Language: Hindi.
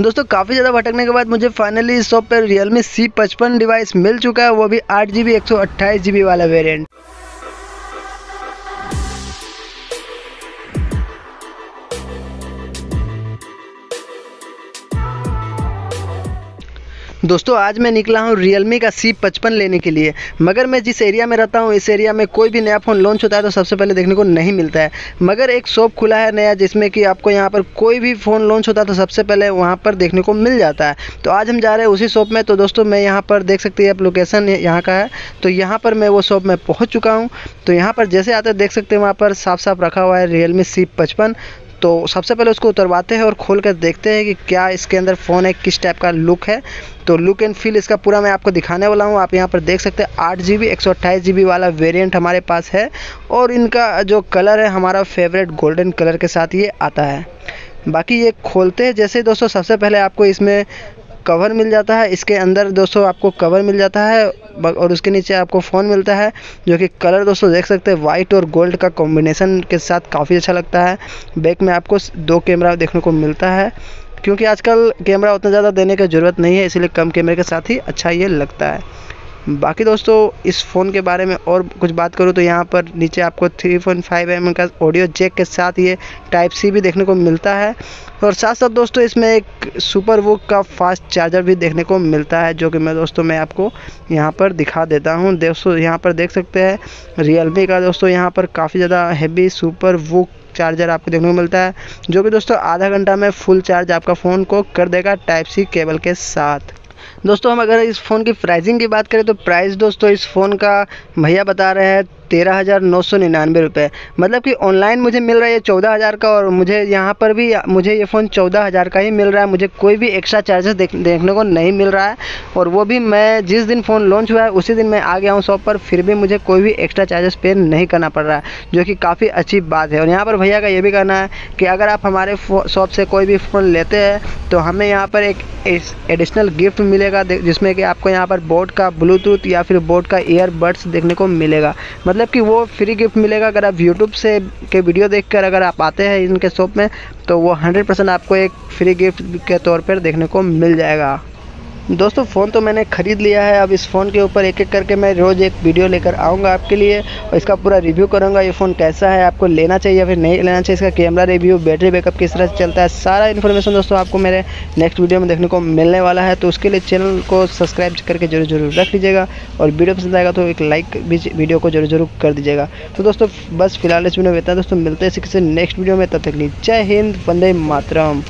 दोस्तों, काफ़ी ज़्यादा भटकने के बाद मुझे फाइनली इस शॉप पर रियलमी सी पचपन डिवाइस मिल चुका है, वो भी आठ जी बी एक सौ अट्ठाईस जी बी वाला वेरिएंट दोस्तों, आज मैं निकला हूँ रियलमी का सी पचपन लेने के लिए। मगर मैं जिस एरिया में रहता हूँ, इस एरिया में कोई भी नया फ़ोन लॉन्च होता है तो सबसे पहले देखने को नहीं मिलता है। मगर एक शॉप खुला है नया, जिसमें कि आपको यहाँ पर कोई भी फ़ोन लॉन्च होता है तो सबसे पहले वहाँ पर देखने को मिल जाता है। तो आज हम जा रहे हैं उसी शॉप में। तो दोस्तों, मैं यहाँ पर देख सकते हैं, आप लोकेशन यहाँ का है। तो यहाँ पर मैं वो शॉप में पहुँच चुका हूँ। तो यहाँ पर जैसे आते देख सकते हैं, वहाँ पर साफ़ साफ़ रखा हुआ है रियलमी सी पचपन। तो सबसे पहले उसको उतरवाते हैं और खोल कर देखते हैं कि क्या इसके अंदर फ़ोन है, किस टाइप का लुक है। तो लुक एंड फील इसका पूरा मैं आपको दिखाने वाला हूँ। आप यहाँ पर देख सकते हैं, आठ जी बी एक सौ अट्ठाईस जी बी वाला वेरियंट हमारे पास है और इनका जो कलर है, हमारा फेवरेट गोल्डन कलर के साथ ये आता है। बाकी ये खोलते हैं, जैसे दोस्तों, सबसे पहले आपको इसमें कवर मिल जाता है। इसके अंदर दोस्तों आपको कवर मिल जाता है और उसके नीचे आपको फ़ोन मिलता है, जो कि कलर दोस्तों देख सकते हैं वाइट और गोल्ड का कॉम्बिनेशन के साथ काफ़ी अच्छा लगता है। बैक में आपको दो कैमरा देखने को मिलता है, क्योंकि आजकल कैमरा उतना ज़्यादा देने की ज़रूरत नहीं है, इसलिए कम कैमरे के साथ ही अच्छा ये लगता है। बाकी दोस्तों, इस फ़ोन के बारे में और कुछ बात करूँ तो यहाँ पर नीचे आपको थ्री पॉइंट फाइव एम का ऑडियो जैक के साथ ये टाइप सी भी देखने को मिलता है। और साथ साथ दोस्तों, इसमें एक सुपर वुक का फास्ट चार्जर भी देखने को मिलता है, जो कि मैं दोस्तों, मैं आपको यहाँ पर दिखा देता हूँ। दोस्तों, यहाँ पर देख सकते हैं रियलमी का दोस्तों, यहाँ पर काफ़ी ज़्यादा हैवी सुपर वुक चार्जर आपको देखने को मिलता है, जो कि दोस्तों, आधा घंटा में फुल चार्ज आपका फ़ोन को कर देगा टाइप सी केबल के साथ। दोस्तों, हम अगर इस फ़ोन की प्राइसिंग की बात करें तो प्राइस दोस्तों इस फ़ोन का भैया बता रहे हैं तेरह हज़ार नौ सौ निन्यानवे रुपये मतलब कि ऑनलाइन मुझे मिल रहा है ये चौदह हज़ार का और मुझे यहाँ पर भी मुझे ये फ़ोन चौदह हज़ार का ही मिल रहा है। मुझे कोई भी एक्स्ट्रा चार्जेस देख, देखने को नहीं मिल रहा है। और वो भी मैं जिस दिन फ़ोन लॉन्च हुआ है उसी दिन मैं आ गया हूँ शॉप पर फिर भी मुझे कोई भी एक्स्ट्रा चार्जेस पे नहीं करना पड़ रहा है जो कि काफ़ी अच्छी बात है। और यहाँ पर भैया का ये भी कहना है कि अगर आप हमारे शॉप से कोई भी फ़ोन लेते हैं तो हमें यहाँ पर एक एडिशनल गिफ्ट मिलेगा जिसमें कि आपको यहाँ पर बोट का ब्लूटूथ या फिर बोट का ईयरबड्स देखने को मिलेगा। मतलब कि वो फ्री गिफ्ट मिलेगा अगर आप यूट्यूब से के वीडियो देखकर अगर आप आते हैं इनके शॉप में तो वो हंड्रेड परसेंट आपको एक फ्री गिफ्ट के तौर पर देखने को मिल जाएगा। दोस्तों, फ़ोन तो मैंने ख़रीद लिया है। अब इस फ़ोन के ऊपर एक एक करके मैं रोज़ एक वीडियो लेकर आऊँगा आपके लिए और इसका पूरा रिव्यू करूँगा, ये फ़ोन कैसा है, आपको लेना चाहिए या फिर नहीं लेना चाहिए, इसका कैमरा रिव्यू, बैटरी बैकअप किस तरह से चलता है, सारा इन्फॉर्मेशन दोस्तों आपको मेरे नेक्स्ट वीडियो में देखने को मिलने वाला है। तो उसके लिए चैनल को सब्सक्राइब करके ज़रूर ज़रूर रख लीजिएगा और वीडियो पसंद आएगा तो एक लाइक भी वीडियो को ज़रूर ज़रूर कर दीजिएगा। तो दोस्तों, बस फ़िलहाल इस वीडियो में इतना दोस्तों, मिलते हैं किसी नेक्स्ट वीडियो में। तब तक जय हिंद, वंदे मातरम।